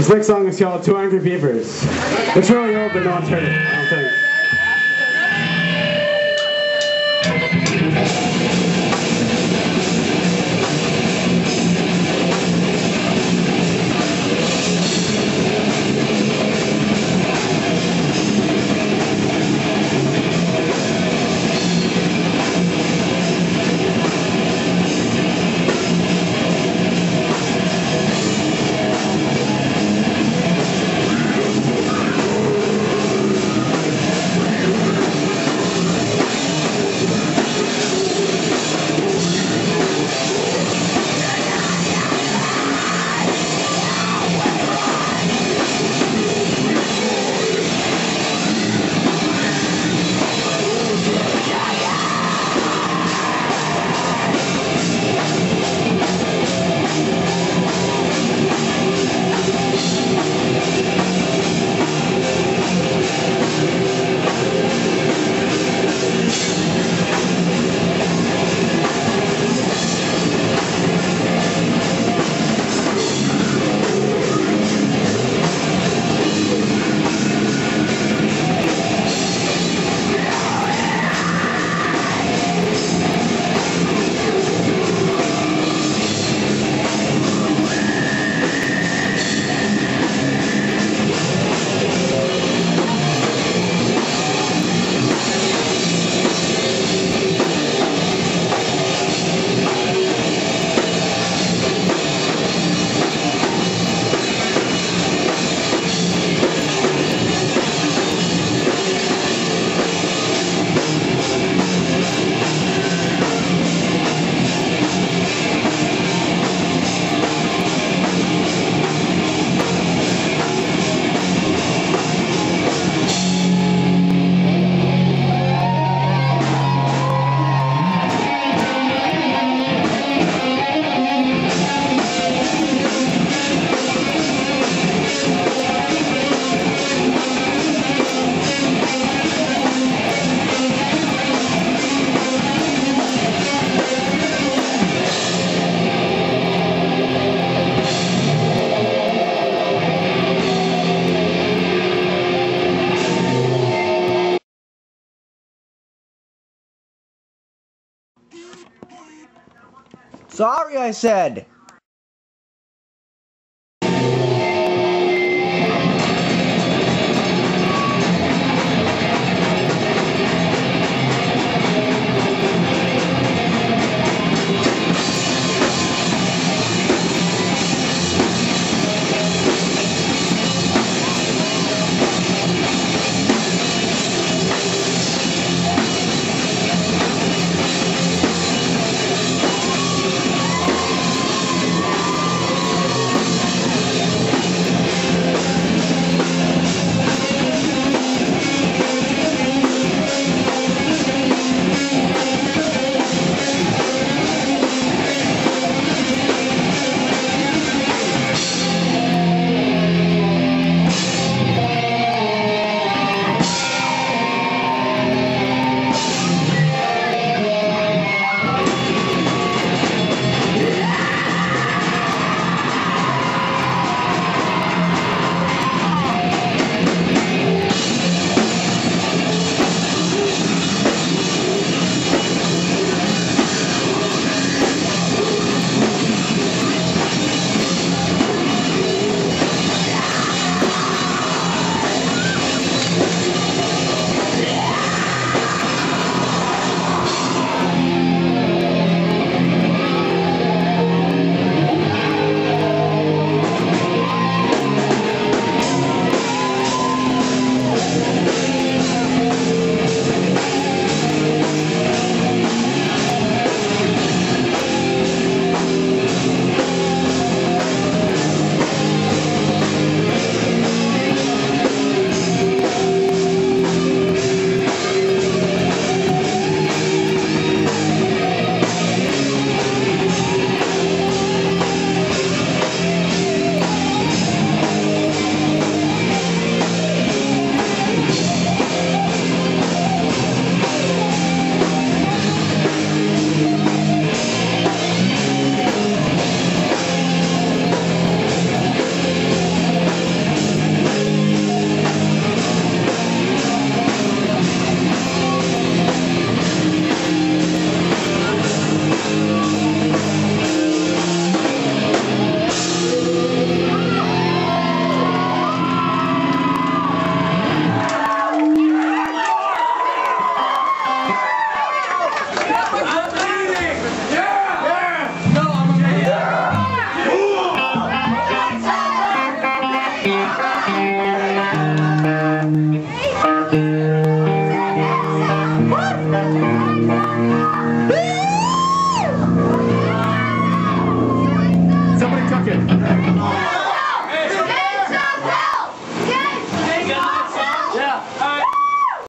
This next song is called Two Angry Beavers. It's really old, but no one's heard it. I don't think. Sorry, I said.